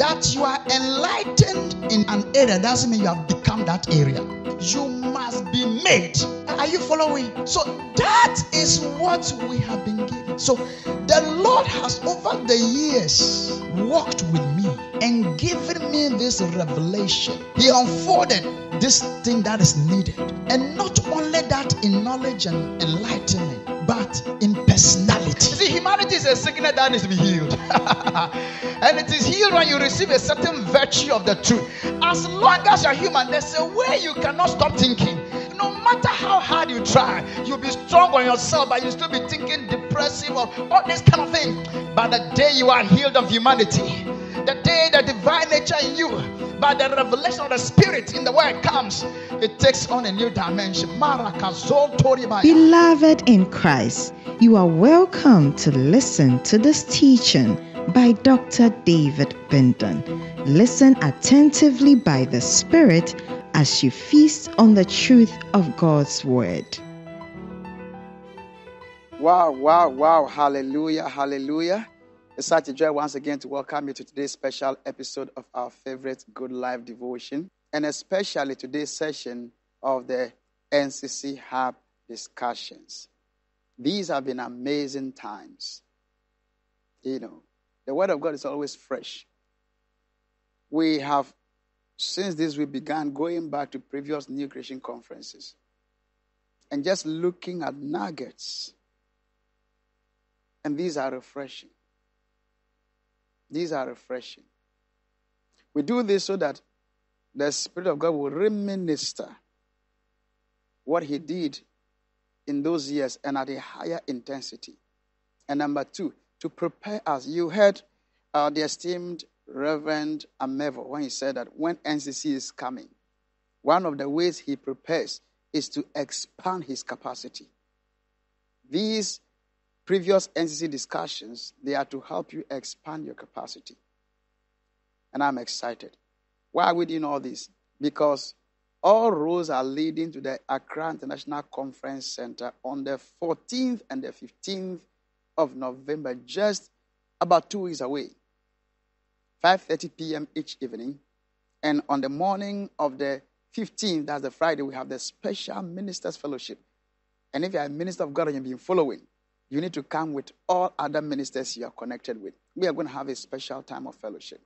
That you are enlightened in an area doesn't mean you have become that area. You must be made. Are you following? So that is what we have been given. So the Lord has over the years walked with me and given me this revelation. He unfolded this thing that is needed. And not only that in knowledge and enlightenment, but in personality. See, humanity is a sickness that needs to be healed. and it is healed when you receive a certain virtue of the truth. As long as you're human, there's a way you cannot stop thinking. No matter how hard you try, you'll be strong on yourself, but you'll still be thinking depressive or all this kind of thing. But the day you are healed of humanity, the day the divine nature in you, by the revelation of the Spirit in the word comes, it takes on a new dimension. Beloved in Christ, you are welcome to listen to this teaching by Dr. David Bindan. Listen attentively by the Spirit as you feast on the truth of God's Word. Wow, wow, wow. Hallelujah, hallelujah. It's such a joy once again to welcome you to today's special episode of our favorite Good Life devotion, and especially today's session of the NCC Hub discussions. These have been amazing times. You know, the Word of God is always fresh. We have, since this we began, going back to previous New Creation conferences and just looking at nuggets. And these are refreshing. These are refreshing. We do this so that the Spirit of God will reminister what He did in those years and at a higher intensity. And number two, to prepare us. You heard uh, the esteemed Reverend Amevo when he said that when NCC is coming, one of the ways he prepares is to expand his capacity. These previous NCC discussions, they are to help you expand your capacity. And I'm excited. Why are we doing all this? Because all roads are leading to the Accra International Conference Center on the 14th and the 15th of November, just about two weeks away. 5:30 p.m. each evening, and on the morning of the 15th, that's the Friday, we have the special ministers fellowship. And if you are a minister of God and you've been following, you need to come with all other ministers you are connected with. We are going to have a special time of fellowship.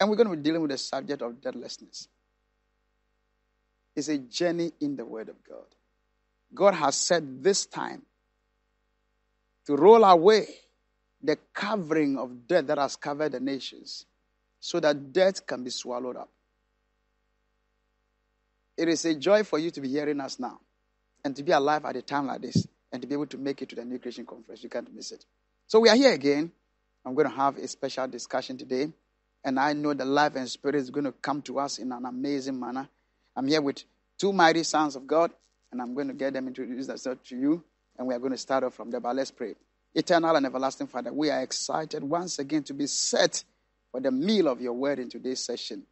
And we're going to be dealing with the subject of deathlessness. It's a journey in the Word of God. God has said this time to roll away the covering of death that has covered the nations so that death can be swallowed up. It is a joy for you to be hearing us now and to be alive at a time like this and to be able to make it to the New Creation Conference. You can't miss it. So we are here again. I'm going to have a special discussion today. And I know the life and spirit is going to come to us in an amazing manner. I'm here with two mighty sons of God, and I'm going to get them introduce themselves to you. And we are going to start off from there. But let's pray. Eternal and everlasting Father, we are excited once again to be set for the meal of your word in today's session.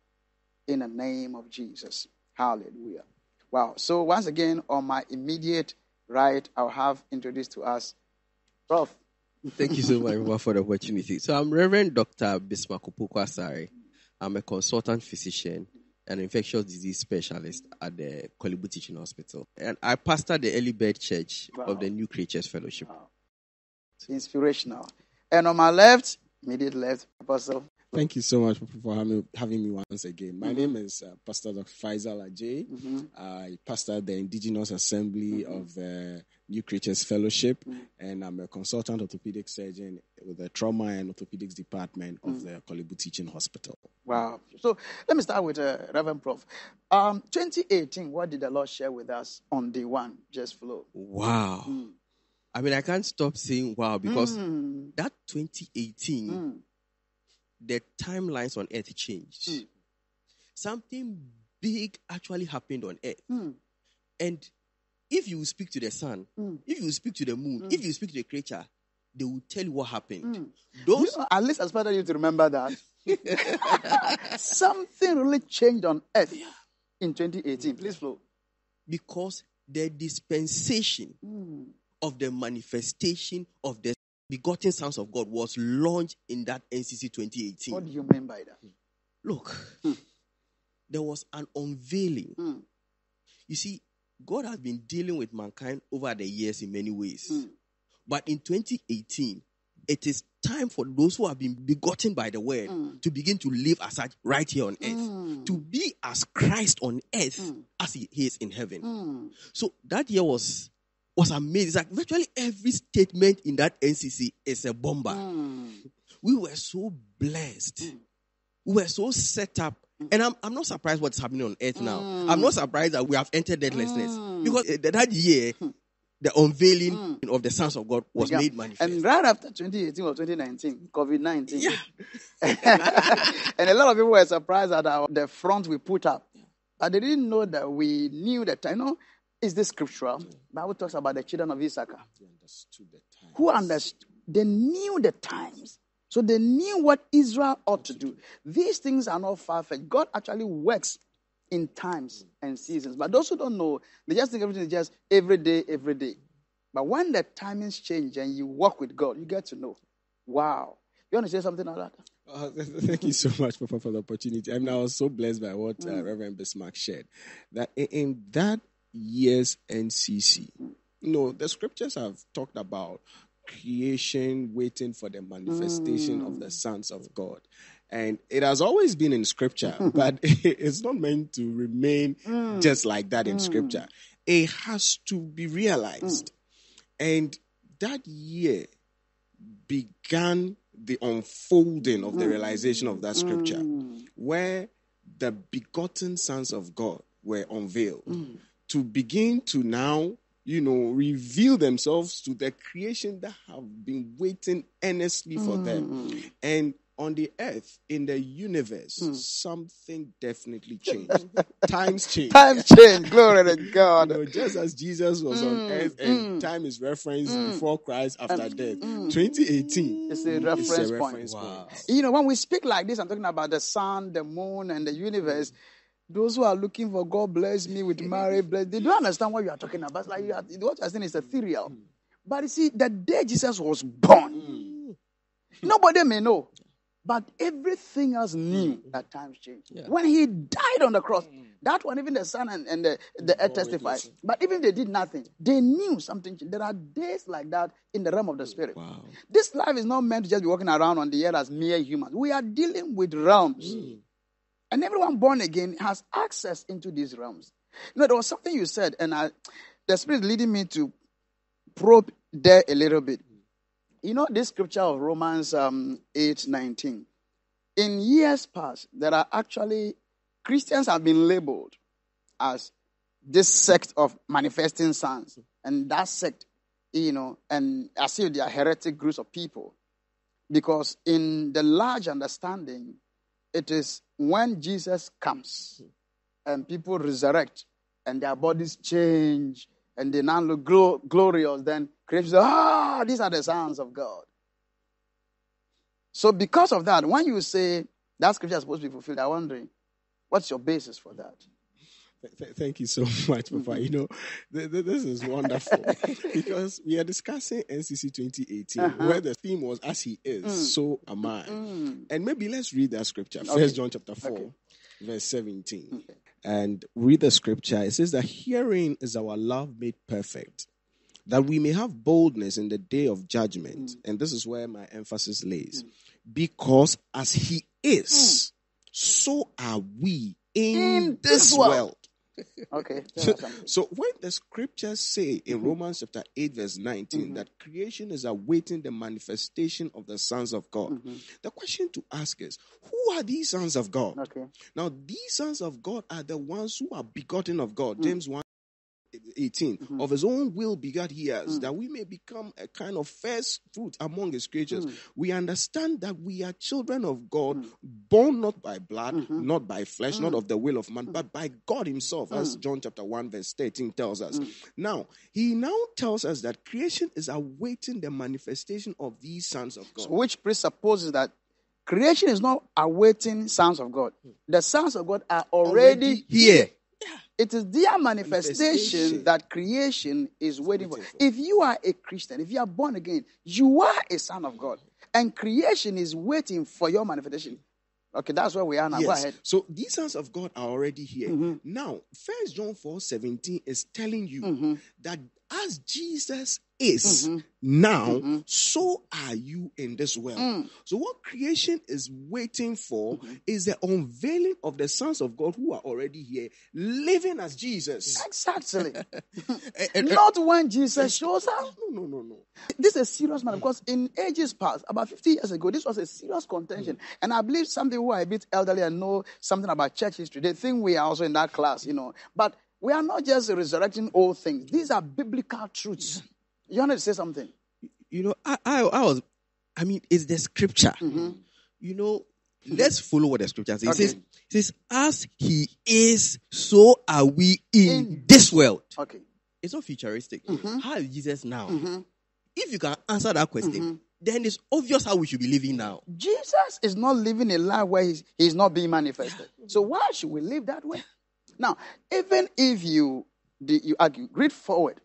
In the name of Jesus. Hallelujah. Wow. So, once again, on my immediate right, I'll have introduced to us Prof. Thank you so much for the opportunity. So, I'm Reverend Dr. Bismark Asare. I'm a consultant physician and infectious disease specialist at the Korle Bu Teaching Hospital. And I pastor the Early Bird Church wow. of the New Creatures Fellowship. Wow. It's inspirational. And on my left, immediate left, Apostle. Thank you so much for having, having me once again. My mm-hmm. name is uh, Pastor Dr. Faisal Adjei. Mm-hmm. I pastor the Indigenous Assembly mm-hmm. of the New Creatures Fellowship, mm-hmm. and I'm a consultant orthopedic surgeon with the Trauma and Orthopedics Department of mm-hmm. the Korle Bu Teaching Hospital. Wow. So let me start with uh, Reverend Prof. Um, 2018, what did the Lord share with us on day one? Just flow. Wow. Mm. I mean, I can't stop saying wow because mm. that 2018, mm. The timelines on earth changed. Mm. Something big actually happened on earth. Hmm. And if you speak to the sun, hmm. if you speak to the moon, hmm. if you speak to the creature, they will tell you what happened. Those, you at least as far as you to remember that. Something really changed on earth in 2018. Please flow. Because the dispensation of the manifestation of the begotten sons of God was launched in that NCC 2018. What do you mean by that? Look, hmm. there was an unveiling. Mm. You see, God has been dealing with mankind over the years in many ways. Mm. But in 2018, it is time for those who have been begotten by the word hmm. to begin to live as such right here on earth. Hmm. To be as Christ on earth as he is in heaven. So that year was was amazing. It's like virtually every statement in that NCC is a bomber. Mm. We were so blessed. Hmm. We were so set up. Hmm. And I'm, I'm not surprised what's happening on earth now. Hmm. I'm not surprised that we have entered deathlessness. Because eh, that year, the unveiling of the sons of God was Yeah. made manifest. And right after 2018 or 2019, COVID 19. Yeah. and a lot of people were surprised at our, the front we put up. But they didn't know that we knew that, you know, is this scriptural? Bible talks about the children of Issachar. Understood. Who understood? They knew the times. So they knew what Israel ought to do. These things are not far fetched. God actually works in times and seasons. But those who don't know, they just think everything is just every day, every day. But when the timings change and you walk with God, you get to know. Wow. You want to say something like that? Uh, th- th- thank you so much, Papa, for the opportunity. I mean, I was so blessed by what uh, Reverend Bismark shared. That in, in that year's NCC, you know, the scriptures have talked about creation waiting for the manifestation of the mm. sons of God. And it has always been in scripture, but it's not meant to remain mm. just like that in mm. scripture. It has to be realized. And that year began the unfolding of the realization of that scripture, where the begotten sons of God were unveiled to begin to now, you know, reveal themselves to the creation that have been waiting earnestly for mm. them. And on the earth, in the universe, hmm. something definitely changed. Times changed. Times change. Glory to God. You know, just as Jesus was on hmm. earth and hmm. time is referenced before Christ after death, 2018 It's a is reference a point. reference point. You know, when we speak like this, I'm talking about the sun, the moon, and the universe. Those who are looking for God bless me with Mary, bless, they don't understand what you are talking about. It's like you are, what you're saying is ethereal. But you see, the day Jesus was born, nobody may know. But everything else knew that times changed. When he died on the cross, that one, even the son and, and the, the earth testified. But even they did nothing, they knew something. changed. There are days like that in the realm of the spirit. Wow. This life is not meant to just be walking around on the earth as mere humans. We are dealing with realms. And everyone born again has access into these realms. You know, there was something you said, and I, the Spirit leading me to probe there a little bit. You know, this scripture of Romans um, 8 19. In years past, there are actually Christians have been labeled as this sect of manifesting sons, and that sect, you know, and as if they are heretic groups of people. Because in the large understanding, it is when Jesus comes and people resurrect and their bodies change and they now look glo- glorious, then creation says, ah, these are the sons of God. So, because of that, when you say that scripture is supposed to be fulfilled, I'm wondering, what's your basis for that? Th- th- Thank you so much, Papa. You know, th- th- this is wonderful because we are discussing NCC 2018, uh-huh. where the theme was "As He is, mm. so am I." Mm. And maybe let's read that scripture. First John chapter four, verse 17, and read the scripture. It says that herein is our love made perfect, that we may have boldness in the day of judgment. Mm. And this is where my emphasis lays, because as He is, so are we in, In this this world. world. Okay. something. So when the scriptures say in Mm-hmm. Romans chapter 8 verse 19 that creation is awaiting the manifestation of the sons of God, Mm-hmm. the question to ask is, who are these sons of God? Okay. Now these sons of God are the ones who are begotten of Mm. God. James 1 18 Mm-hmm. of his own will begot he Mm. us that we may become a kind of first fruit among his creatures Mm. we understand that we are children of god born not by blood Mm-hmm. not by flesh Mm. not of the will of man but by god himself as john chapter 1 verse 13 tells us Mm. now he now tells us that creation is awaiting the manifestation of these sons of god So which presupposes that creation is not awaiting sons of God. The sons of God are already, Here. It is their manifestation, Manifestation. that creation is waiting for. If you are a Christian, if you are born again, you are a son of God. And creation is waiting for your manifestation. Okay, that's where we are now. Go Yes. ahead. So these sons of God are already here. Mm-hmm. Now, First John 4 17 is telling you Mm-hmm. that as Jesus is mm-hmm. now, mm-hmm. so are you in this world. Mm. So, what creation is waiting for Mm-hmm. is the unveiling of the sons of God who are already here, living as Jesus. Exactly. And- and- eh, eh, eh. Not when Jesus shows up. No, no, no, no. This is a serious matter mm. because in ages past, about 50 years ago, this was a serious contention. Mm. And I believe some people who are a bit elderly and know something about church history, they think we are also in that class, you know. But we are not just resurrecting old things, these are biblical truths. You want to say something? you know, I, I, I was, I mean, it's the scripture. Mm-hmm. You know, let's follow what the scripture says. It says, it says, as he is, so are we in, In this world. Okay. It's not futuristic. Mm-hmm. How is Jesus now? Mm-hmm. If you can answer that question, then it's obvious how we should be living now. Jesus is not living a life where he's, he's not being manifested. So why should we live that way? Now, even if you the, you argue, read forward.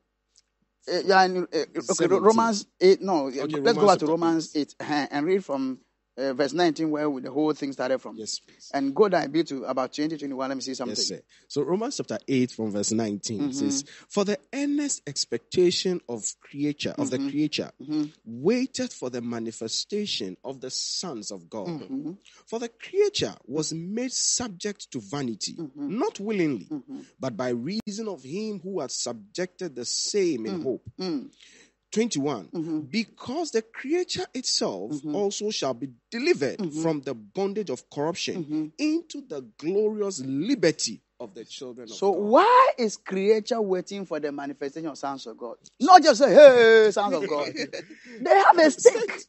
Uh, yeah, and, uh, okay, Romans 8. No, let's Romans go back to Romans 8 uh, and read from uh, verse 19 where the whole thing started from. Yes, please. And go down a bit to about 20, 21. Let me see something. Yes, sir. So Romans chapter 8 from verse 19 Mm-hmm. says, For the earnest expectation of creature, of Mm-hmm. the creature, waited for the manifestation of the sons of God. Mm-hmm. For the creature was made subject to vanity, Mm-hmm. not willingly, but by reason of him who had subjected the same in hope. 21 Mm-hmm. because the creature itself also shall be delivered Mm-hmm. from the bondage of corruption into the glorious liberty of the children of God. So God. why is creature waiting for the manifestation of sons of God? Not just say, hey, sons of God. they have a stake.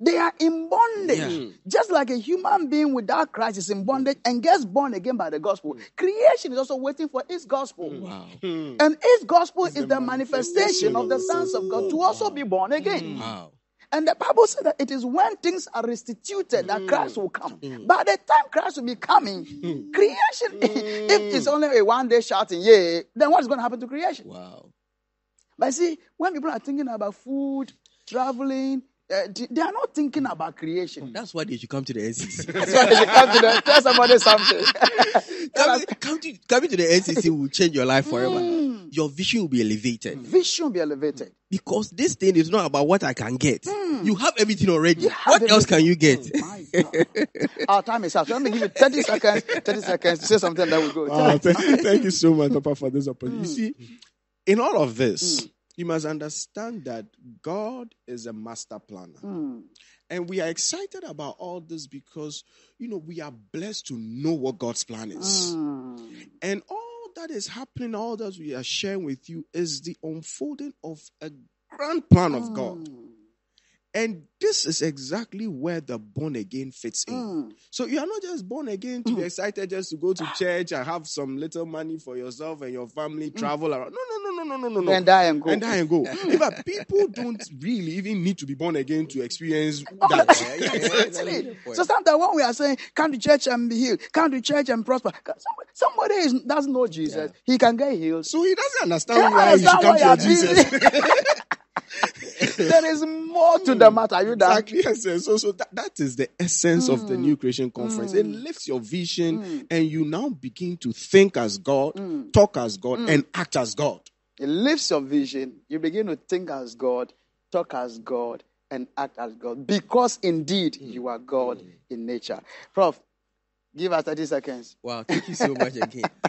They are in bondage. Just like a human being without Christ is in bondage and gets born again by the gospel. Mm. Creation is also waiting for its gospel. Mm. Wow. Mm. And its gospel is the manifestation of the sons of God to also be born again. Wow. And the Bible says that it is when things are restituted that Christ will come. By the time Christ will be coming, creation, if it's only a one day shouting, yeah, then what's going to happen to creation? Wow. But see, when people are thinking about food, traveling, uh, they are not thinking hmm. about creation. Oh, that's why they should come to the NCC. That's why they should come to them. Tell somebody something. coming, come to, coming to the NCC will change your life forever. Hmm. Your vision will be elevated. Vision will be elevated. Because this thing is not about what I can get. Hmm. You have everything already. have What else can you get? My God. Our time is up. So let me give you 30 seconds, 30 seconds to say something that will go. Wow, thank, thank you so much, Papa, for this opportunity. You see, in all of this, you must understand that God is a master planner. Hmm. And we are excited about all this because, you know, we are blessed to know what God's plan is. Hmm. And all that is happening, all that we are sharing with you is the unfolding of a grand plan of hmm. God. And this is exactly where the born again fits in. Hmm. So you are not just born again to be hmm. excited just to go to church and have some little money for yourself and your family, hmm. travel around. No, no, no, no, no, no, no, no. Then die and go. And die and go. In fact, people don't really even need to be born again to experience Oh, that. Exactly. So sometimes when we are saying, come to church and be healed, come to church and prosper, somebody, is, doesn't know Jesus, he can get healed. So he doesn't understand Yeah, why you should come to your you are Jesus. there is more to the hmm, matter. You? Exactly. Yes, yes. So, so that, that is the essence of the hmm, New Creation Conference. It hmm. lifts your vision, and you now begin to think as God, talk as God, and act as God. It lifts your vision. You begin to think as God, talk as God, and act as God. Because indeed you are God in nature. Prof, give us 30 seconds. Wow, thank you so much again.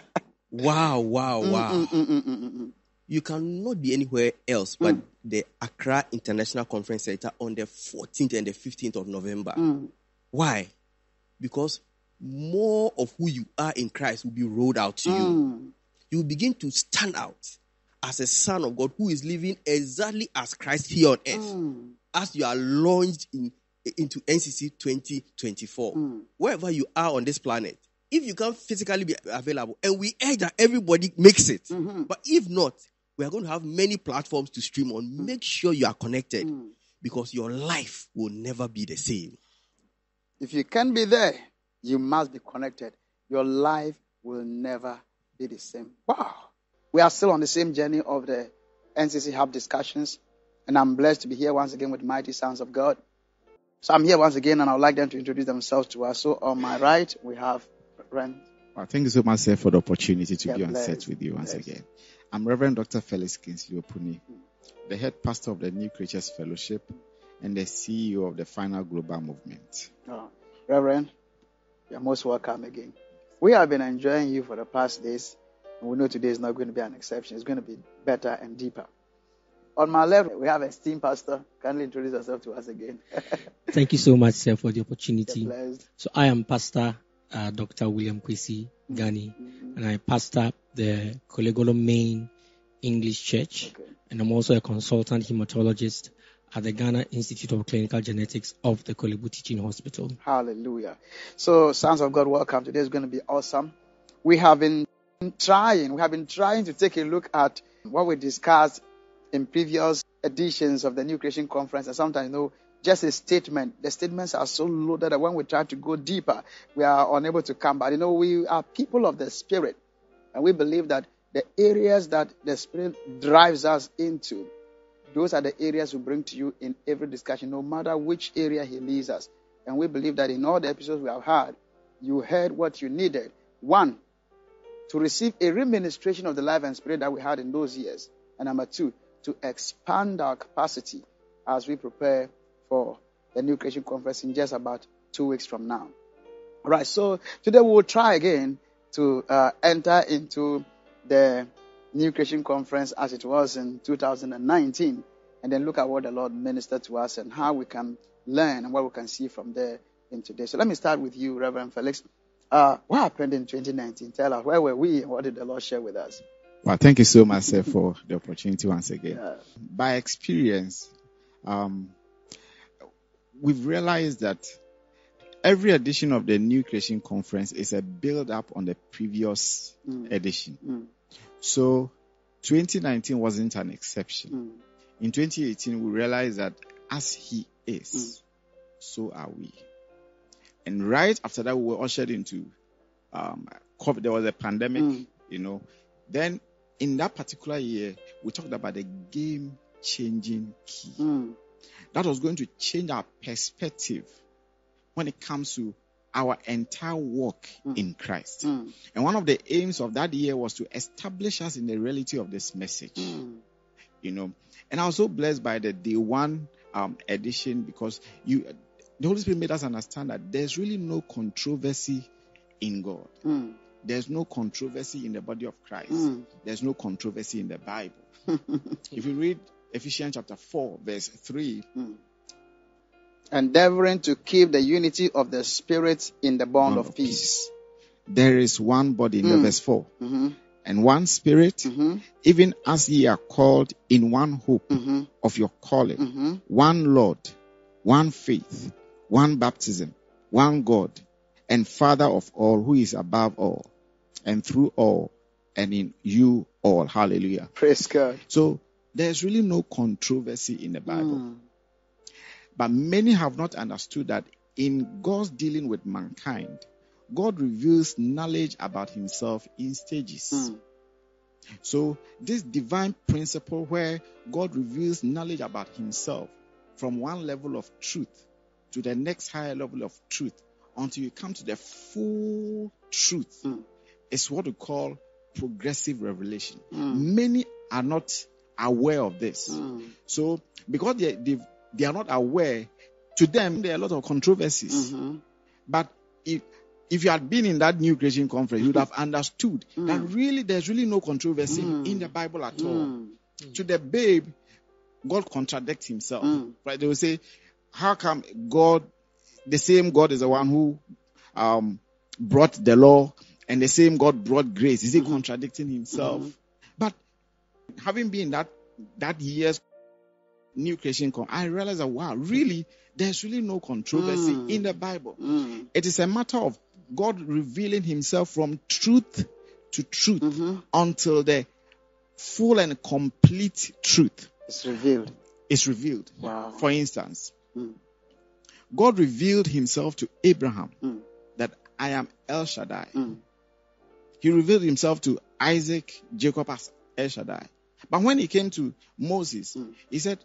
Wow, wow, mm, mm, wow. Mm, Mm, You cannot be anywhere else but mm. the Accra International Conference Center on the 14th and the 15th of November. Mm. Why? Because more of who you are in Christ will be rolled out to you. Mm. You will begin to stand out as a son of God who is living exactly as Christ here on earth. As you are launched in, into NCC 2024, wherever you are on this planet, if you can't physically be available, and we urge that everybody makes it, mm-hmm. but if not, we are going to have many platforms to stream on. Hmm. Make sure you are connected hmm. because your life will never be the same. If you can be there, you must be connected. Your life will never be the same. Wow. We are still on the same journey of the NCC Hub discussions, and I'm blessed to be here once again with Mighty Sons of God. So I'm here once again, and I would like them to introduce themselves to us. So on my right, we have Ren. Well, thank you so much, sir, for the opportunity to Yeah, be on bless. set with you once Bless. again. I'm Reverend Dr. Felix Kingsley Opuni, the head pastor of the New Creatures Fellowship and the CEO of the Final Global Movement. Oh, Reverend, you're most welcome again. We have been enjoying you for the past days, and we know today is not going to be an exception. It's going to be better and deeper. On my left, we have esteemed pastor. Kindly introduce yourself to us again. Thank you so much, sir, for the opportunity. So I am Pastor uh, Dr. William Kwesi Ghunney, and I pastor the Kolegolo Main English Church, Okay. and I'm also a consultant hematologist at the Ghana Institute of Clinical Genetics of the Korle Bu Teaching Hospital. Hallelujah. So, sons of God, welcome. Today is going to be awesome. We have been trying, we have been trying to take a look at what we discussed in previous editions of the New Creation Conference. And sometimes, you know, just a statement. The statements are so loaded that when we try to go deeper, we are unable to come. But you know, we are people of the Spirit, and we believe that the areas that the Spirit drives us into, those are the areas we bring to you in every discussion, no matter which area He leads us. And we believe that in all the episodes we have had, you heard what you needed. One, to receive a reministration of the life and spirit that we had in those years. And number two, to expand our capacity as we prepare for the New Creation Conference in just about two weeks from now. All right, so today we will try again to uh, enter into the New Creation Conference as it was in 2019 and then look at what the Lord ministered to us and how we can learn and what we can see from there in today. So let me start with you, Reverend Felix. Uh, what happened in 2019? Tell us, where were we and what did the Lord share with us? Well, thank you so much, sir, for the opportunity once again. Uh, By experience, um, we've realized that every edition of the New Creation Conference is a build up on the previous Mm. edition. Mm. So 2019 wasn't an exception. mm, In 2018, we realized that as He is, Mm. so are we. And right after that, we were ushered into um, COVID. There was a pandemic, Mm. you know. Then in that particular year, we talked about the game changing key. That was going to change our perspective when it comes to our entire walk Mm. in Christ. mm, And one of the aims of that year was to establish us in the reality of this message mm, you know. And I was so blessed by the day one um, edition because you, the Holy Spirit made us understand that there's really no controversy in God. mm, There's no controversy in the body of Christ. mm. There's no controversy in the Bible. if you read Ephesians chapter 4, verse 3, Endeavoring to keep the unity of the Spirit in the bond of of peace. there is one body in the Mm. verse 4, Mm-hmm, and one spirit, mm-hmm, even as ye are called in one hope mm-hmm, of your calling. mm-hmm, one Lord, one faith, one baptism, one God, and Father of all, who is above all, and through all, and in you all. Hallelujah. Praise God. So there's really no controversy in the Bible. Mm, But many have not understood that in God's dealing with mankind, God reveals knowledge about himself in stages. mm, So, this divine principle where God reveals knowledge about Himself from one level of truth to the next higher level of truth until you come to the full truth Mm. is what we call progressive revelation. mm, Many are not aware of this. mm, So, because they, they, they are not aware, to them, there are a lot of controversies. mhm, But if if you had been in that new creation conference, you would have understood that really there's really no controversy Mm. in the Bible at all. mm, To the babe, God contradicts himself. Mm. Right? They will say, How come God, the same God is the one who um, brought the law and the same God brought grace? Is he Mm-hmm. contradicting himself? But having been that that year's new creation con, I realized that wow, really, there's really no controversy Mm. in the Bible. mm, It is a matter of God revealing Himself from truth to truth mm-hmm. until the full and complete truth It's revealed. is revealed. Wow. For instance, Mm. God revealed Himself to Abraham Mm. that I am El Shaddai. Mm. he revealed himself to Isaac, Jacob as El Shaddai. But when he came to Moses, Mm. he said,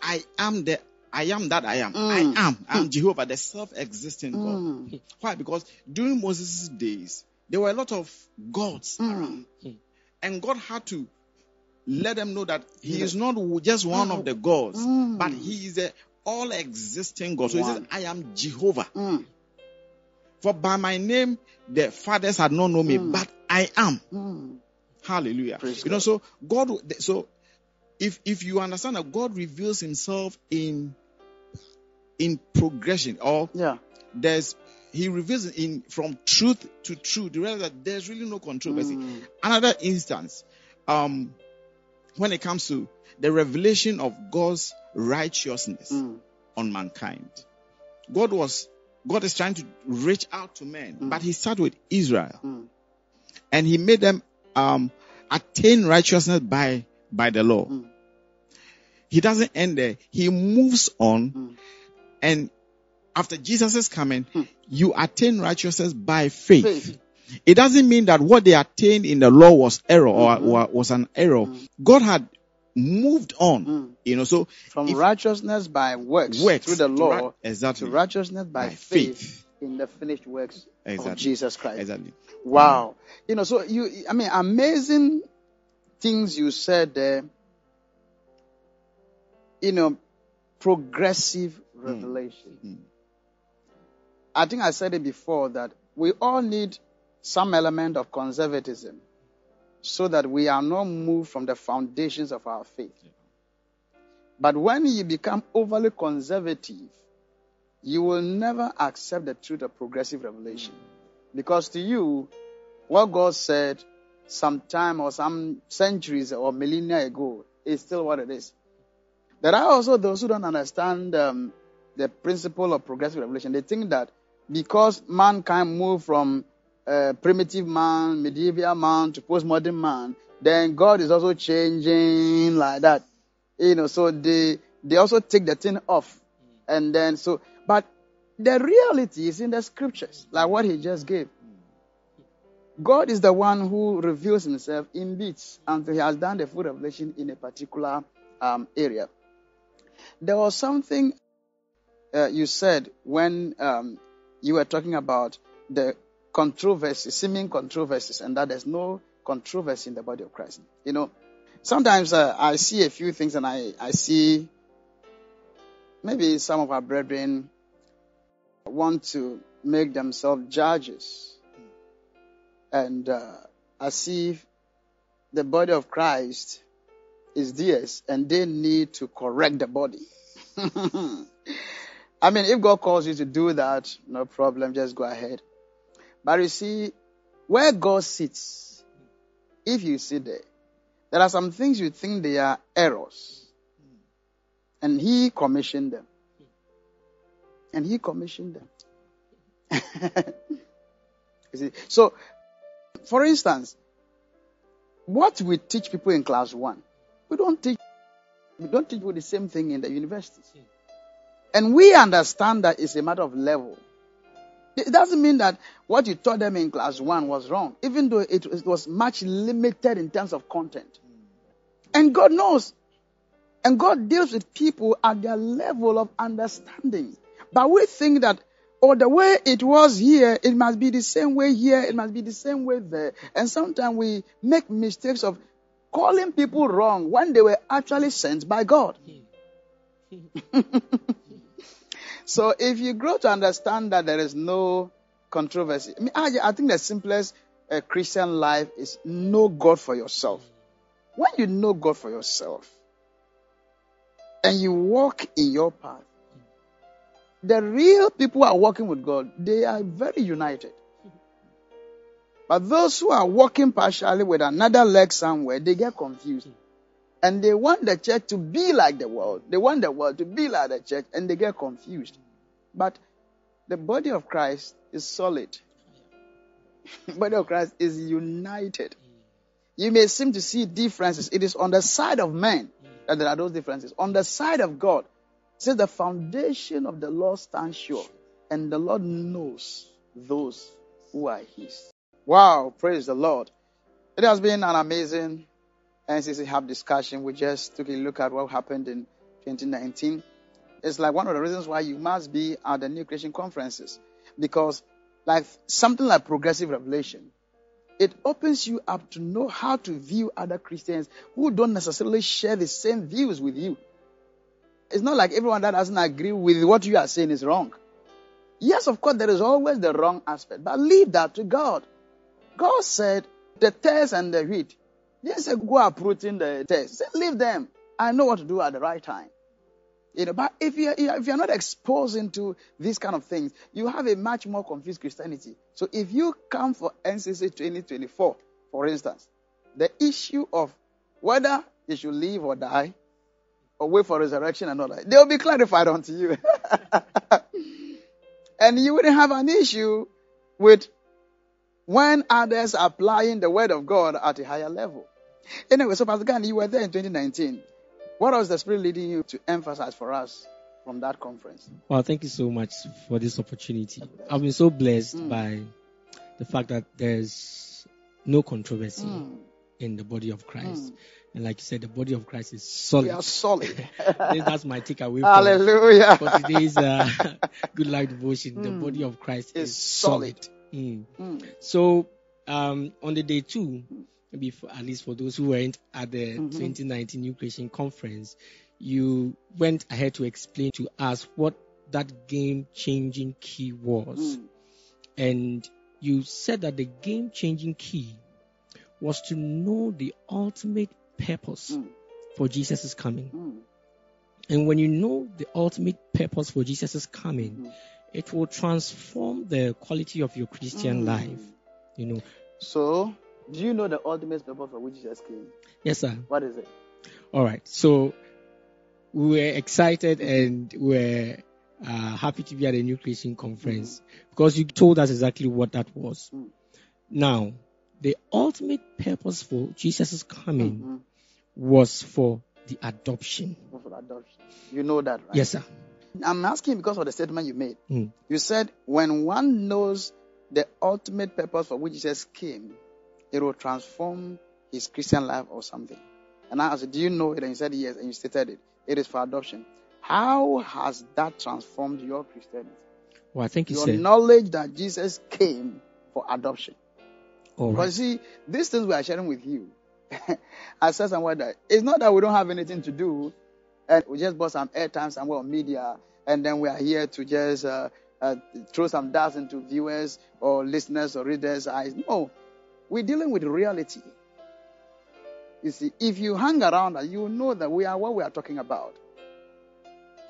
I am the I am that I am. Mm. I am. I am Jehovah, the self-existing God. Why? Because during Moses' days, there were a lot of gods Mm. around. And God had to let them know that He is not just one of the gods, Mm. but He is a all existing God. So He says, I am Jehovah. Mm. For by my name, the fathers had not known me, but I am. Mm. Hallelujah. Praise you know, so God, so if if you understand that God reveals Himself in in progression, or Yeah. there's He reveals in from truth to truth. Realize that there's really no controversy. Mm. Another instance, um, when it comes to the revelation of God's righteousness Mm. on mankind, God was God is trying to reach out to men, but He started with Israel, Mm. and He made them um, attain righteousness by by the law. Mm. He doesn't end there. He moves on, Mm. and after Jesus is coming, you attain righteousness by faith. Faith. It doesn't mean that what they attained in the law was error or, or was an error. God had moved on, Mm. you know. So From righteousness by works, Works through the to law right- exactly. to righteousness by, By faith, faith. in the finished works Exactly. of Jesus Christ. exactly, Wow. Mm. You know, so you, I mean, amazing things you said there. You know, progressive mm. revelation. Mm. I think I said it before that we all need some element of conservatism so that we are not moved from the foundations of our faith. But when you become overly conservative, you will never accept the truth of progressive revelation. Mm. Because to you, what God said some time or some centuries or millennia ago is still what it is. There are also those who don't understand um, the principle of progressive revelation. They think that because mankind moved from uh, primitive man, medieval man to postmodern man, then God is also changing like that. You know, so they they also take the thing off, and then so. But the reality is in the scriptures, like what he just gave. God is the one who reveals himself in bits until he has done the full revelation in a particular um, area. There was something uh, you said when um, you were talking about the controversy, seeming controversies, and that there's no controversy in the body of Christ. You know, sometimes uh, I see a few things and I, I see maybe some of our brethren want to make themselves judges. And uh, as if the body of Christ is theirs and they need to correct the body. I mean, if God calls you to do that, no problem, just go ahead. But you see, where God sits, if you sit there, there are some things you think they are errors. And He commissioned them. And He commissioned them. you see, so, for instance, what we teach people in class one, we don't teach, we don't teach the same thing in the universities. And we understand that it's a matter of level. It doesn't mean that what you taught them in class one was wrong, even though it was much limited in terms of content. And God knows. And God deals with people at their level of understanding. But we think that, oh, the way it was here, it must be the same way here, it must be the same way there. And sometimes we make mistakes of calling people wrong when they were actually sent by God. so if you grow to understand that there is no controversy, I mean, I, I think the simplest uh, Christian life is know God for yourself. When you know God for yourself and you walk in your path, the real people who are walking with God, they are very united. But those who are walking partially with another leg somewhere, they get confused. And they want the church to be like the world. They want the world to be like the church, and they get confused. But the body of Christ is solid. the body of Christ is united. You may seem to see differences. It is on the side of men that there are those differences. On the side of God, says the foundation of the Lord stands sure, and the Lord knows those who are His. Wow, praise the Lord. It has been an amazing NCC Hub discussion. We just took a look at what happened in 2019. It's like one of the reasons why you must be at the New Creation conferences because, like something like progressive revelation, it opens you up to know how to view other Christians who don't necessarily share the same views with you. It's not like everyone that doesn't agree with what you are saying is wrong. Yes, of course, there is always the wrong aspect, but leave that to God. God said, the tares and the wheat. He said, go uprooting the tares. Say, leave them. I know what to do at the right time. You know, but if you if you're not exposed into these kind of things, you have a much more confused Christianity. So if you come for NCC 2024, for instance, the issue of whether you should live or die, or wait for resurrection and all that, they will be clarified unto you. and you wouldn't have an issue with when others are applying the word of God at a higher level. Anyway, so Pastor Gan, you were there in 2019. What was the Spirit leading you to emphasize for us from that conference? Well, thank you so much for this opportunity. I've been so blessed mm. by the fact that there's no controversy mm. in the body of Christ. Mm. And like you said, the body of Christ is solid. We are solid. That's my takeaway. Hallelujah. For today's uh, good life devotion, the body of Christ is, is solid. solid. Mm. Mm. So um, on the day two, maybe for, at least for those who weren't at the mm-hmm. 2019 New Creation Conference, you went ahead to explain to us what that game changing key was. Mm. And you said that the game changing key was to know the ultimate purpose mm. for Jesus' is coming. Mm. And when you know the ultimate purpose for Jesus' is coming, mm-hmm it will transform the quality of your Christian mm. life. You know. So, do you know the ultimate purpose for which Jesus came? Yes, sir. What is it? All right. So, we were excited and we're uh, happy to be at a New Christian Conference mm-hmm. because you told us exactly what that was. Mm. Now, the ultimate purpose for Jesus' coming mm-hmm. was for the adoption. For adoption. You know that, right? Yes, sir. I'm asking because of the statement you made. Mm. You said when one knows the ultimate purpose for which Jesus came, it will transform his Christian life or something. And I asked, Do you know it? And you said yes, and you stated it. It is for adoption. How has that transformed your Christianity? Well, I think your said... knowledge that Jesus came for adoption. All right. Because see, these things we are sharing with you, I said somewhere that it's not that we don't have anything to do and we just bought some airtime somewhere on media, and then we are here to just uh, uh, throw some dust into viewers or listeners or readers' eyes. No, we're dealing with reality. You see, if you hang around, you know that we are what we are talking about.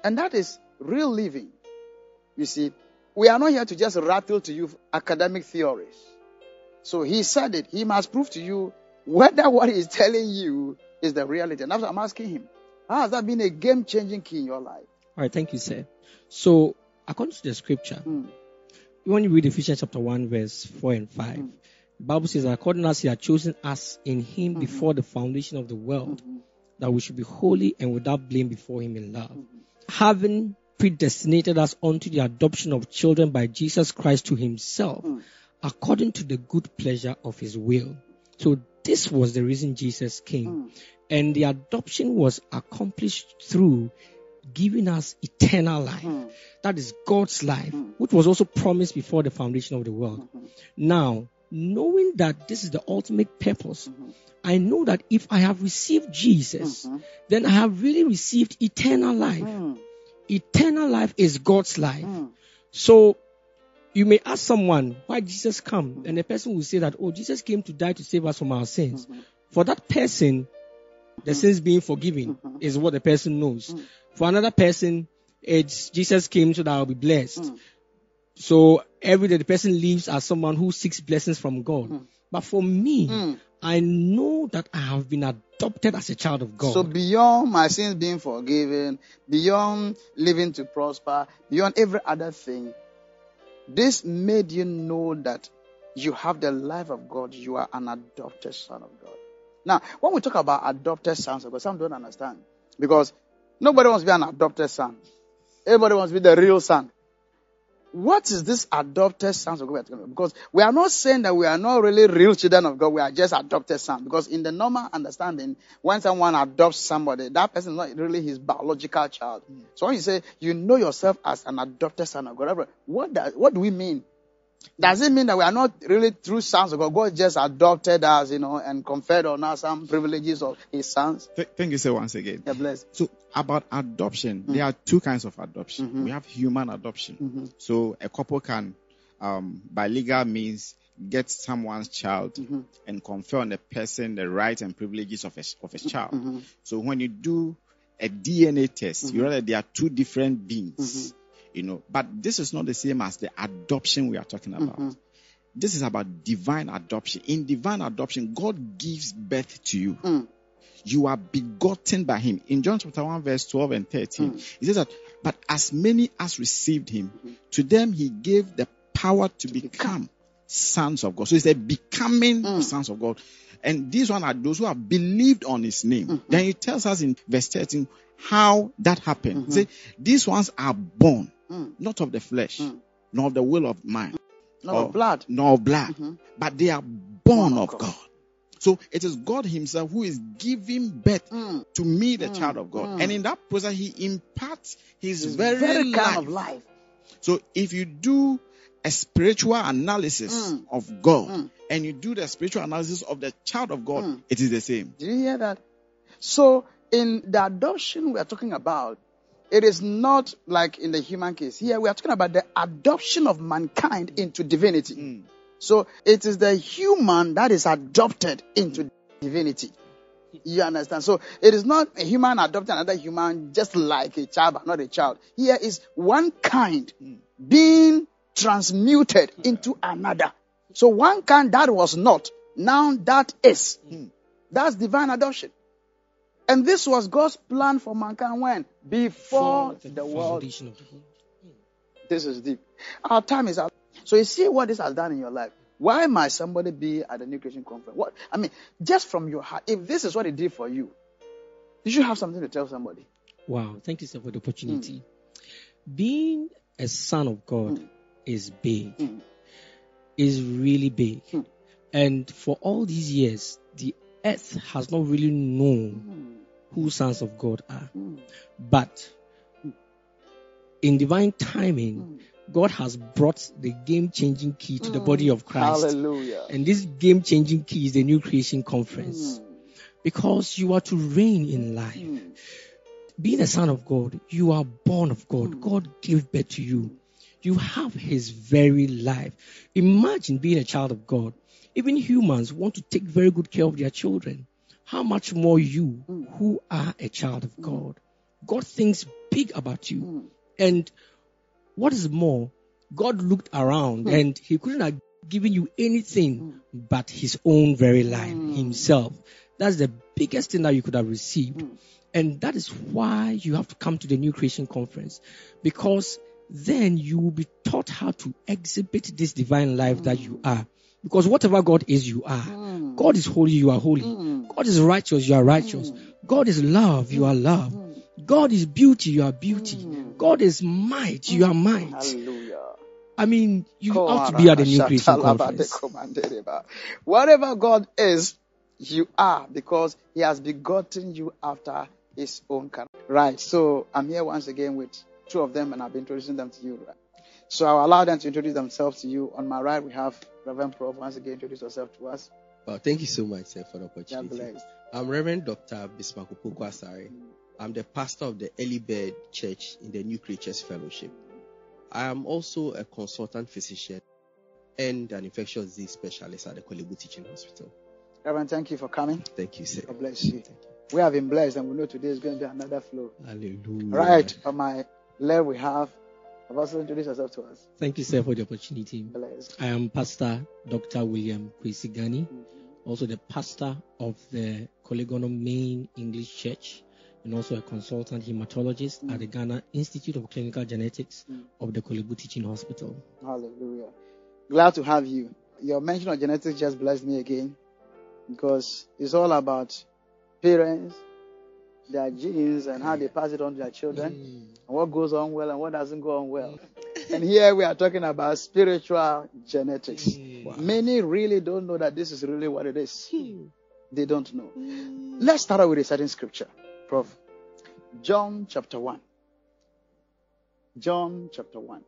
And that is real living. You see, we are not here to just rattle to you academic theories. So he said it. He must prove to you whether what he's telling you is the reality. And that's what I'm asking him. How has that been a game changing key in your life? All right, thank you, sir. So, according to the scripture, mm. when you read Ephesians chapter 1, verse 4 and 5, mm. the Bible says according as He had chosen us in Him mm-hmm. before the foundation of the world, mm-hmm. that we should be holy and without blame before Him in love. Mm-hmm. Having predestinated us unto the adoption of children by Jesus Christ to Himself, mm. According to the good pleasure of His will. So, this was the reason Jesus came. Mm. And the adoption was accomplished through giving us eternal life. Mm. That is God's life, mm. which was also promised before the foundation of the world. Mm-hmm. Now, knowing that this is the ultimate purpose, mm-hmm. I know that if I have received Jesus, mm-hmm. then I have really received eternal life. Mm. Eternal life is God's life. Mm. So, you may ask someone why Jesus come, mm-hmm. and the person will say that, oh, Jesus came to die to save us from our sins. Mm-hmm. For that person, the sins being forgiven mm-hmm. is what the person knows. Mm. For another person, it's Jesus came so that I'll be blessed. Mm. So every day the person lives as someone who seeks blessings from God. Mm. But for me. I know that I have been adopted as a child of God. So beyond my sins being forgiven, beyond living to prosper, beyond every other thing, this made you know that you have the life of God. You are an adopted son of God. Now, when we talk about adopted sons, of God, some don't understand, because nobody wants to be an adopted son. Everybody wants to be the real son. What is this adopted sons of God? Because we are not saying that we are not really real children of God, we are just adopted sons. Because in the normal understanding, when someone adopts somebody, that person is not really his biological child. Mm. So when you say you know yourself as an adopted son of God, what does, what do we mean? Does it mean that we are not really true sons of God? God just adopted us, you know, and conferred on us some privileges of His sons. thank you, sir, once again. Yeah, bless. So about adoption, mm-hmm. there are two kinds of adoption. Mm-hmm. We have human adoption. Mm-hmm. So a couple can, um, by legal means, get someone's child mm-hmm. and confer on the person the rights and privileges of a, of a child. Mm-hmm. So when you do a DNA test, you realize there are two different beings you know. But this is not the same as the adoption we are talking about. Mm-hmm. This is about divine adoption. In divine adoption, God gives birth to you. Mm. You are begotten by Him. In John chapter 1, verse 12 and 13, mm. he says that, but as many as received Him, mm-hmm. to them He gave the power to, to become, become, sons of God. So it's a becoming mm. sons of God. And these one are those who have believed on his name. Mm-hmm. Then he tells us in verse 13 how that happened. Mm-hmm. Say, these ones are born mm. not of the flesh, mm. nor of the will of man, nor of blood, nor of blood, mm-hmm. but they are born, born of God. God. So it is God Himself who is giving birth mm. to me, the mm. child of God. Mm. And in that process, He imparts His, His very, very life. kind of life. So if you do a spiritual analysis mm. of God mm. and you do the spiritual analysis of the child of God, mm. it is the same. Did you hear that? So in the adoption we are talking about, it is not like in the human case. Here we are talking about the adoption of mankind into divinity. So it is the human that is adopted into divinity. You understand? So it is not a human adopting another human just like a child, but not a child. Here is one kind being transmuted into another. So one kind that was not, now that is. That's divine adoption. And this was God's plan for mankind when? Before the, the world. This is deep. Our time is out. So you see what this has done in your life. Why might somebody be at the New Creation Conference? What I mean, just from your heart, if this is what it did for you, you should have something to tell somebody. Wow, thank you, sir, for the opportunity. Mm. Being a son of God mm. is big. Mm. Is really big. Mm. And for all these years, the earth has not really known mm who sons of God are. Mm. But in divine timing. God has brought the game changing key to mm. the body of Christ. Hallelujah. And this game changing key is the New Creation Conference. Mm. Because you are to reign in life. Mm. Being a son of God, you are born of God. Mm. God gave birth to you. You have his very life. Imagine being a child of God. Even humans want to take very good care of their children how much more you who are a child of God. God thinks big about you. And what is more, God looked around hmm. and he couldn't have given you anything hmm. but his own very life, hmm. himself. That's the biggest thing that you could have received. And that is why you have to come to the New Creation Conference because then you will be taught how to exhibit this divine life that you are. Because whatever God is, you are. God is holy, you are holy. God is righteous, you are righteous. God is love, you are love. Mm. God is beauty, you are beauty. Mm. God is might, you are might. Hallelujah. I mean, you have to be at the New Creation Conference. Whatever God is, you are because He has begotten you after His own kind. Right. So I'm here once again with two of them, and I've been introducing them to you. Right? So I'll allow them to introduce themselves to you. On my right, we have Reverend Prof. Once again, introduce yourself to us. Well, thank you so much, sir, for the opportunity. I'm Reverend Dr. Bismark Asare. I'm the pastor of the Early Bird Church in the New Creatures Fellowship. I am also a consultant physician and an infectious disease specialist at the Korle Bu Teaching Hospital. Reverend, thank you for coming. Thank you, sir. God bless you. you. We have been blessed, and we know today is going to be another flow. Hallelujah. Right. On my left, we have Apostle, introduce yourself to us. Thank you, sir, for the opportunity. Blessed. I am Pastor Dr. William Kwesi Ghunney, mm-hmm. also the pastor of the Korle Gonno Main English Church, and also a consultant hematologist mm-hmm. at the Ghana Institute of Clinical Genetics mm-hmm. of the Korle Teaching Hospital. Hallelujah. Glad to have you. Your mention of genetics just blessed me again because it's all about parents, their genes and how they pass it on to their children, mm. and what goes on well and what doesn't go on well. and here we are talking about spiritual genetics. Wow. Many really don't know that this is really what it is. They don't know. Let's start out with a certain scripture, Prof. John chapter 1. John chapter 1.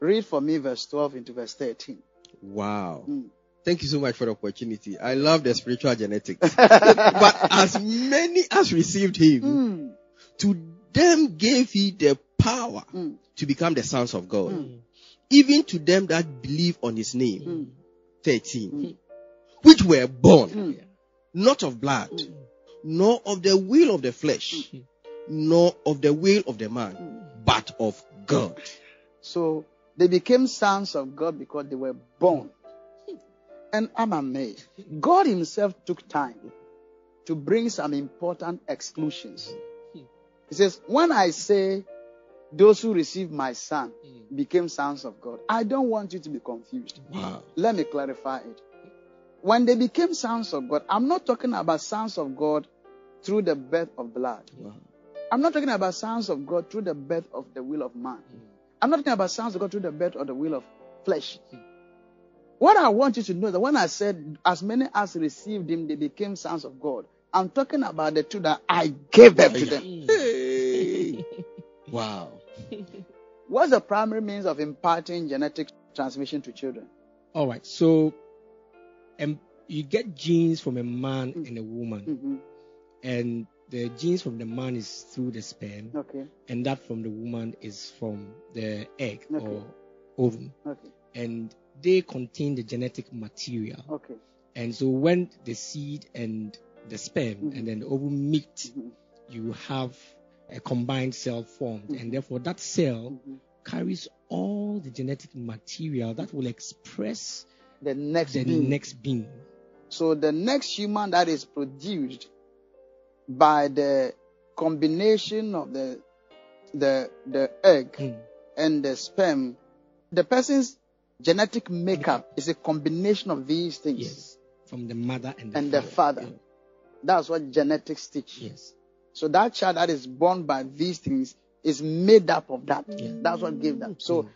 Read for me verse 12 into verse 13. Wow. Mm. Thank you so much for the opportunity. I love the spiritual genetics. but as many as received him, Mm, to them gave he the power Mm. to become the sons of God. Mm. Even to them that believe on his name. Mm. 13. Which were born not of blood, nor of the will of the flesh, mm-hmm. nor of the will of the man, mm-hmm. but of God. So they became sons of God because they were born. And I'm amazed. God Himself took time to bring some important exclusions. He says, When I say those who received my son mm. became sons of God, I don't want you to be confused. Wow. Let me clarify it. When they became sons of God, I'm not talking about sons of God through the birth of blood. Mm-hmm. I'm not talking about sons of God through the birth of the will of man. Mm-hmm. I'm not talking about sons of God through the birth of the will of flesh. Mm-hmm. What I want you to know is that when I said, as many as received him, they became sons of God, I'm talking about the two that I gave birth to them. Hey. wow. What's the primary means of imparting genetic transmission to children? All right. So, um, you get genes from a man and a woman, hmm and the genes from the man is through the sperm, Okay, and that from the woman is from the egg Okay. or ovum, okay, and they contain the genetic material. okay. And so, when the seed and the sperm Mhm. and then the ovum meet, Mhm. you have a combined cell formed, and therefore that cell Mhm. carries all the genetic material that will express The next the being. next being. So the next human that is produced by the combination of the the the egg Mm. and the sperm, the person's genetic makeup is a combination of these things. Yes, from the mother and the And the father. father. That's what genetics teach. Yes. So that child that is born by these things is made up of that. Yeah. That's what gave them. So,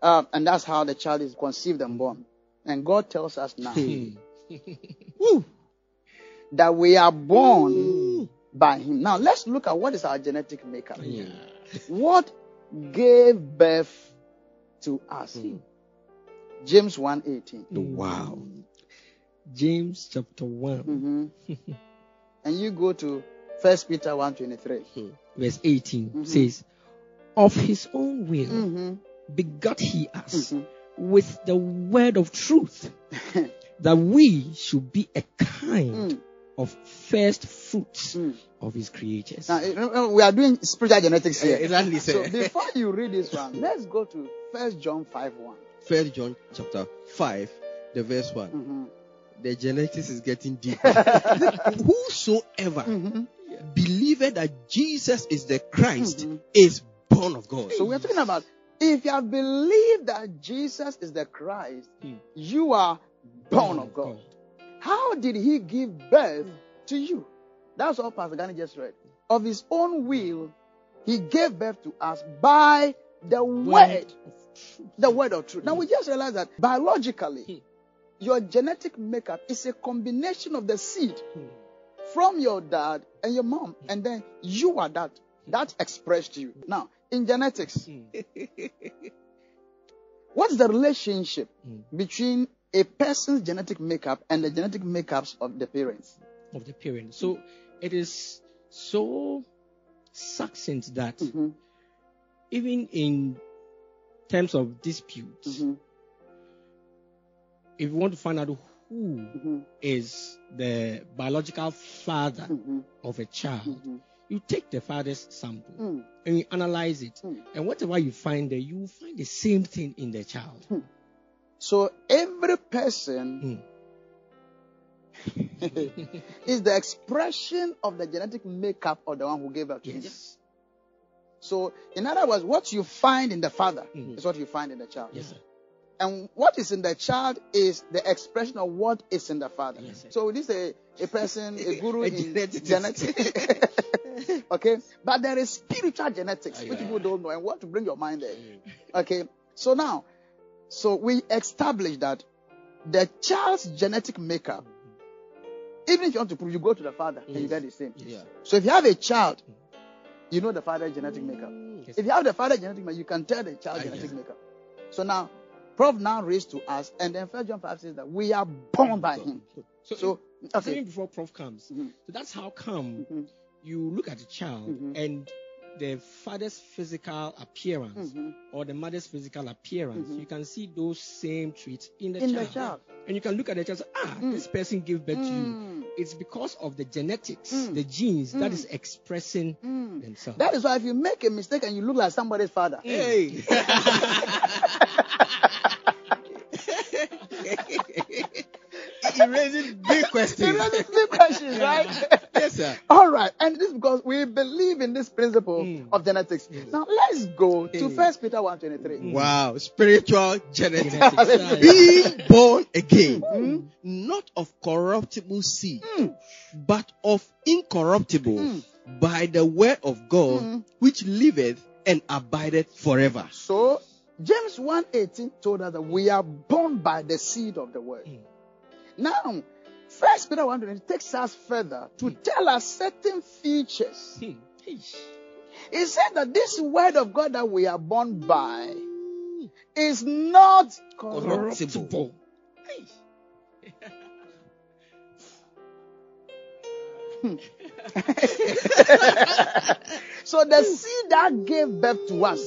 uh, and that's how the child is conceived and born. And God tells us now Hmm. that we are born by Him. Now let's look at what is our genetic makeup. Yeah. What gave birth to us? James 1:18. Wow. James chapter 1, Mhm. and you go to First Peter 1:23. verse 18 Mhm. says, Of his own will Mm-hmm. begot he us Mhm. With the word of truth, that we should be a kind Mm. of first fruits Mm. of his creatures. Now, eh, eh, we are doing spiritual genetics here. Exactly, So before you read this one, let's go to First John 5 1. First John chapter 5, the verse one. Mhm. The genetics is getting deeper. Whosoever Mhm. believeth that Jesus is the Christ Mhm. is born of God. So we're talking about if you have believed that Jesus is the Christ, Hmm. you are born hmm. of God. Hmm. How did he give birth to you? That's all Pastor Ghunney just read. Of his own will, he gave birth to us by the word, the word of truth. Now we hmm. just realize that biologically, your genetic makeup is a combination of the seed from your dad and your mom, and then you are that. That expressed you. Now, in genetics, what's the relationship between a person's genetic makeup and the genetic makeups of the parents? of the parents. So it is so succinct that Mhm, even in terms of dispute, mhm, if you want to find out who mhm, is the biological father mhm, of a child, mhm. You take the father's sample Mm. and you analyze it, Mm. and whatever you find there, you find the same thing in the child. So every person is the expression of the genetic makeup of the one who gave birth to him. Yes. So, in other words, what you find in the father Mhm. is what you find in the child. Yes, sir. And what is in the child is the expression of what is in the father. Yes, sir. so this is a, a person, a guru A in geneticist. genetics. Okay, but there is spiritual genetics, which people don't know, and what to bring your mind there. Okay, so now, so we established that the child's genetic makeup, even if you want to prove, you go to the father and you get the same. Yeah. So if you have a child, you know the father's genetic makeup. Yes. If you have the father's genetic makeup, you can tell the child's genetic makeup. So now, Prof now raised to us, and then First John 5 says that we are born by him. So, So, even before Prof comes, Mhm. so that's how come Mhm. You look at a child Mhm. and the father's physical appearance Mhm. or the mother's physical appearance, Mhm. you can see those same traits in the In child. the child. And you can look at the child and say, ah, Mm. this person gave birth to you. Mm. It's because of the genetics, Mm. the genes that Mm. is expressing Mm. themselves. That is why if you make a mistake and you look like somebody's father, Hey. it raises big it questions. raises big questions, right? Yes, sir. All right, and this is because we believe in this principle Mm. of genetics. Now let's go to Hey. First Peter one twenty three. Wow, spiritual genetics. Genetics. Being born again, Mm. not of corruptible seed, Mm. but of incorruptible, Mm. by the word of God, Mm. which liveth and abideth forever. So James 1:18 told us that we are born by the seed of the word. Mm. Now, First Peter 1 takes us further to hmm. tell us certain features. Hmm. He said that this word of God that we are born by hmm. is not corruptible. So the hmm. seed that gave birth to us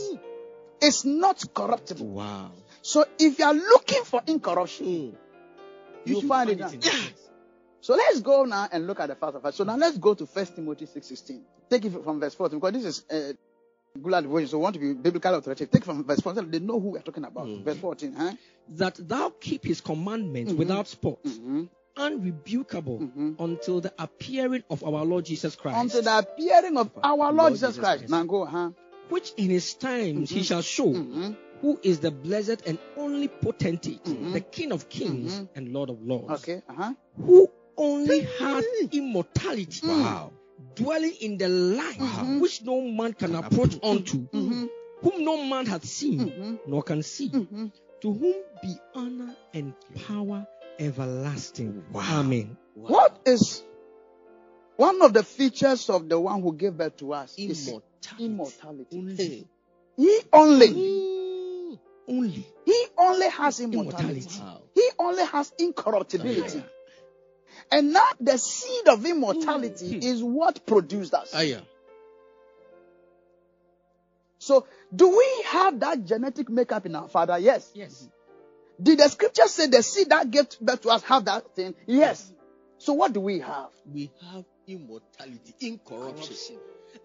is not corruptible. Wow. So if you are looking for incorruption, you should find it find in Jesus. So let's go now and look at the first of us. So now let's go to First Timothy 6.16. Take it from verse 14 because this is uh, Gula devotion. So we want to be biblical authoritative. Take it from verse 14. They know who we're talking about. Verse 14. Huh? That thou keep his commandments Mhm. without spot, Mhm. unrebukable, Mhm. until the appearing of our Lord Jesus Christ. Unto the appearing of our Lord, Lord Jesus Jesus Christ. Christ. Now go, huh? which in his times he Mhm. shall show Mhm. who is the blessed and only potentate, Mhm. the King of kings Mhm. and Lord of lords, Okay. Uh-huh. who only hath immortality, Wow. dwelling in the light Mhm. which no man can approach unto, Mhm. whom no man hath seen nor can see, to whom be honor and power everlasting. Wow. Amen. What is one of the features of the one who gave birth to us? Is Immortality. immortality. Only. He only, Mm, Only he only has immortality. immortality. Wow. He only has incorruptibility. Yeah. And now the seed of immortality Mm. is what produced us. Ah, yeah. So, do we have that genetic makeup in our father? Yes. Yes. Did the scripture say the seed that gave birth to us have that thing? Yes. So, what do we have? We have immortality, incorruption.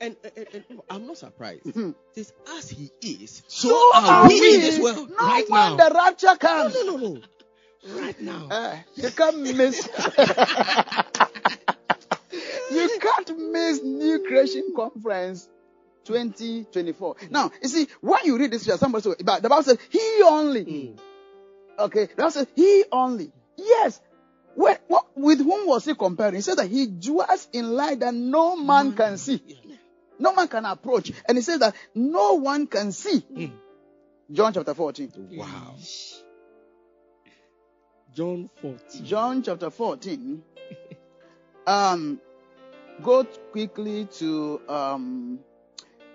And, and, and- I'm not surprised. Mhm. Is as he is, So, so are we in this No right when now. the rapture comes. No, no, no, no. Right now. Eh, you can't miss. you can't miss New Creation Conference 2024. Now, you see, when you read this, somebody say, but the Bible says, He only. Mm. Okay, the Bible says, He only. Yes. When, what, with whom was he comparing? He said that he dwells in light that no man can see, no man can approach, and he says that no one can see. Mm. John chapter 14. Wow. John 14. John chapter 14. Um, go quickly to um,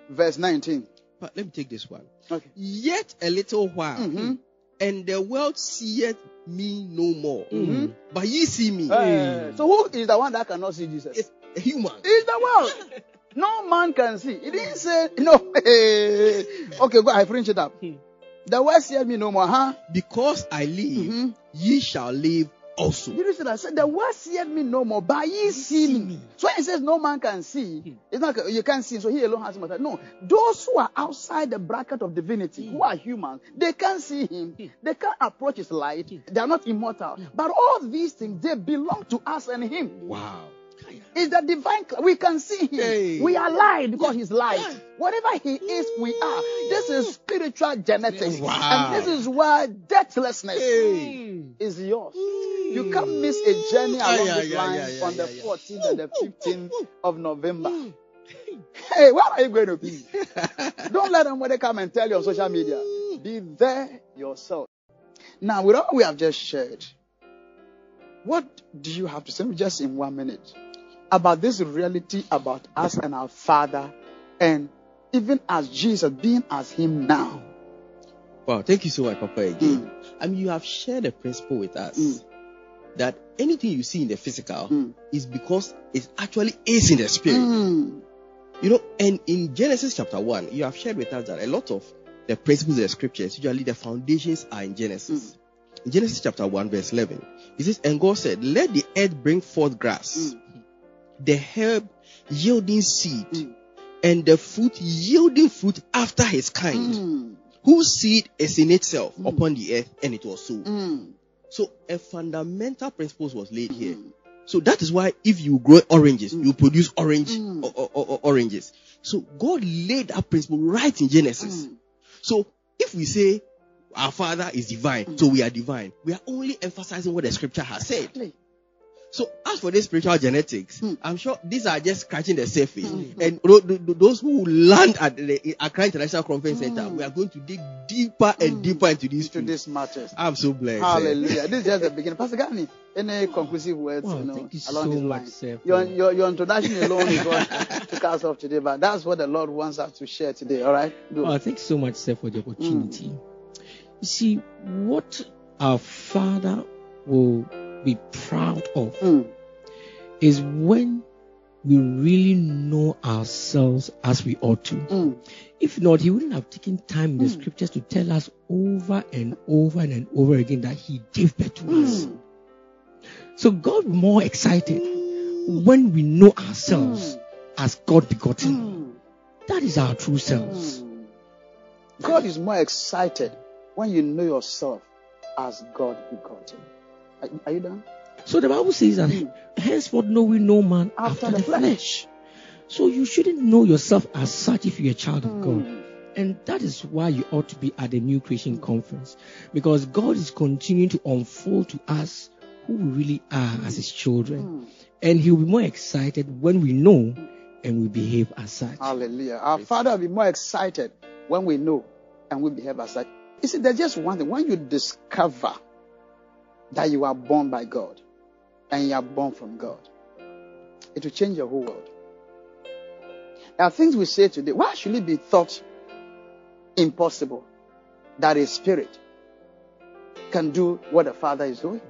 verse 19. But let me take this one. Okay. Yet a little while, Mhm. and the world seeth me no more. Mhm. But ye see me, Eh, so who is the one that cannot see Jesus? it's a human. It's the world. No man can see. He didn't say no. okay, go. I finish it up. Hmm. The world said me no more, huh? Because I live, Mhm. Ye shall live also. You see that? Said the word said me no more, but ye see me. So when it says no man can see, hmm. it's not you can't see. So he alone has matter. No, those who are outside the bracket of divinity, who hmm. are humans, they can't see him. Hmm. They can't approach his light. They are not immortal. But all these things they belong to us and him. Wow. It's the divine. We can see him. Hey. We are light because he's light. Whatever he is, we are. This is spiritual genetics, Wow. and this is why deathlessness Hey. is yours. You can't miss a journey along yeah, this yeah, line yeah, on the yeah, yeah. 14th and the 15th of November. hey, where are you going to be? Don't let anybody come and tell you on social media. Be there yourself. Now, with all we have just shared, what do you have to say, just in one minute, about this reality about us and our Father, and even as Jesus being as Him now? Wow, thank you so much, Papa. Again, mm. I mean, you have shared a principle with us mm. that anything you see in the physical mm. is because it actually is in the spirit. Mm. You know, and in Genesis chapter 1, you have shared with us that a lot of the principles of the scriptures, usually the foundations are in Genesis. Mm. In Genesis chapter 1, verse 11, it says, And God said, Let the earth bring forth grass, Mm. The herb yielding seed, hmm. and the fruit yielding fruit after his kind, hmm. whose seed is in itself hmm. upon the earth, and it was so. So a fundamental principle was laid here. So that is why if you grow oranges, you produce orange or, or- or- oranges. So God laid that principle right in Genesis. So if we say our Father is divine, so we are divine, we are only emphasizing what the Scripture has said. So as for this spiritual genetics, hmm. I'm sure these are just scratching the surface. Hmm. And tho- tho- tho- those who land at the Accra International Conference Center, hmm. we are going to dig deeper and deeper into these To truths. these matters. I'm so blessed. eh. Hallelujah. This is just the beginning. Pastor Ghunney, any conclusive words Wow, you know, thank you along so these much, sir, Your, for- your, your introduction alone is what took us off today, but that's what the Lord wants us to share today. All right? Good. Oh, thank you so much, sir, for the opportunity. You see, what our Father will be proud of Mm. is when we really know ourselves as we ought to. Mm. If not, He wouldn't have taken time in the scriptures to tell us over and over and over again that He gave birth to us. Mm. So God more excited when we know ourselves as God begotten. Mm. That is our true selves. Mm. God is more excited when you know yourself as God begotten. Are, are you done? So the Bible says that henceforth know we no man After after, the flesh. flesh. So you shouldn't know yourself as such if you're a child of God. Mm. And that is why you ought to be at the New Creation Conference. Because God is continuing to unfold to us who we really are as His children. And He'll be more excited when we know and we behave as such. Hallelujah. Our Father will be more excited when we know and we behave as such. You see, there's just one thing. When you discover that you are born by God and you are born from God, it will change your whole world. There are things we say today. Why should it be thought impossible that a spirit can do what the Father is doing?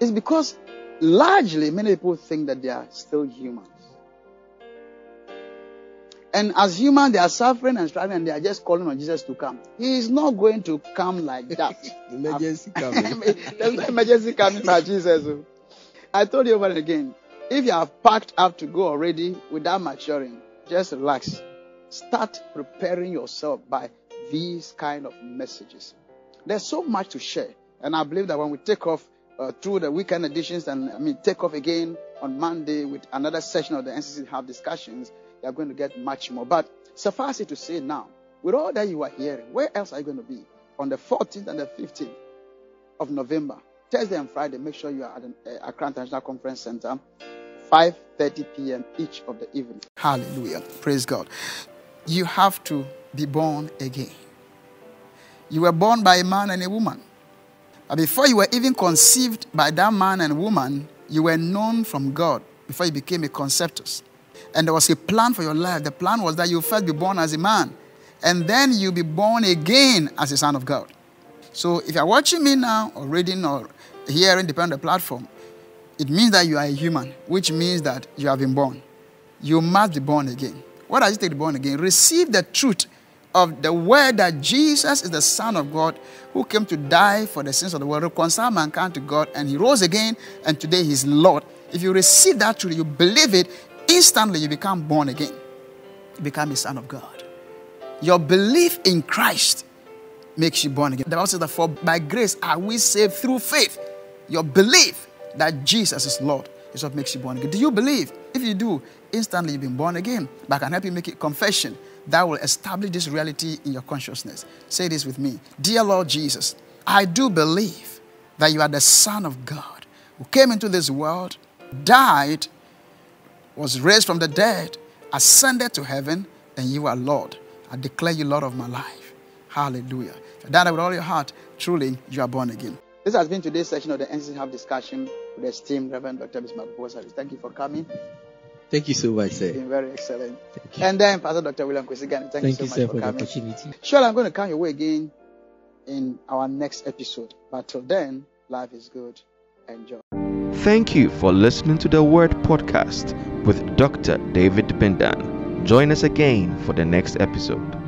It's because largely many people think that they are still humans. And as humans, they are suffering and struggling and they are just calling on Jesus to come. He is not going to come like that. Emergency coming. There's no emergency coming by Jesus. I told you over and again, if you have packed up to go already without maturing, just relax. Start preparing yourself by these kind of messages. There's so much to share. And I believe that when we take off uh, through the weekend editions and I mean take off again on Monday with another session of the NCC Hub discussions, you are going to get much more. But suffice it to say now, with all that you are hearing, where else are you going to be? On the 14th and the 15th of November, Thursday and Friday, make sure you are at the uh, Accra International Conference Center, 5.30 p.m. each of the evening. Hallelujah. Praise God. You have to be born again. You were born by a man and a woman. But before you were even conceived by that man and woman, you were known from God before you became a conceptus. And there was a plan for your life. The plan was that you first be born as a man, and then you be born again as a son of God. So if you're watching me now, or reading, or hearing, depending on the platform, it means that you are a human, which means that you have been born. You must be born again. What does it take to be born again? Receive the truth of the word that Jesus is the Son of God who came to die for the sins of the world, reconcile mankind to God, and he rose again, and today he's Lord. If you receive that truth, you believe it, instantly you become born again. You become a son of God. Your belief in Christ makes you born again. The Bible says that for by grace are we saved through faith. Your belief that Jesus is Lord is what makes you born again. Do you believe? If you do, instantly you've been born again. But I can help you make a confession that will establish this reality in your consciousness. Say this with me Dear Lord Jesus, I do believe that you are the Son of God who came into this world, died, was raised from the dead, ascended to heaven, and you are Lord. I declare you Lord of my life. Hallelujah. If you die with all your heart, truly you are born again. This has been today's session of the NCC Hub discussion with esteemed Reverend Dr. Bismark Bosaris. Thank you for coming. Thank you so much, sir. It's been very excellent. Thank you. And then Pastor Dr. William Kwesi Ghunney, thank, Thank you you, so sir, much for for the coming. opportunity. Surely I'm going to come your way again in our next episode. But till then, life is good. Enjoy. Thank you for listening to the Word Podcast with Dr. David Bindan. Join us again for the next episode.